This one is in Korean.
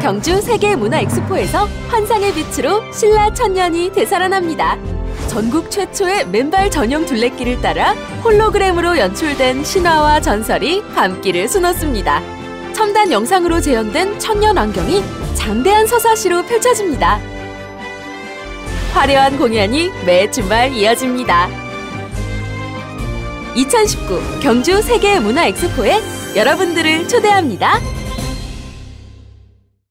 경주 세계문화엑스포에서 환상의 빛으로 신라 천년이 되살아납니다. 전국 최초의 맨발 전용 둘레길을 따라 홀로그램으로 연출된 신화와 전설이 밤길을 수놓습니다. 첨단 영상으로 재현된 천년 안경이 장대한 서사시로 펼쳐집니다. 화려한 공연이 매 주말 이어집니다. 2019 경주 세계문화엑스포에 여러분들을 초대합니다.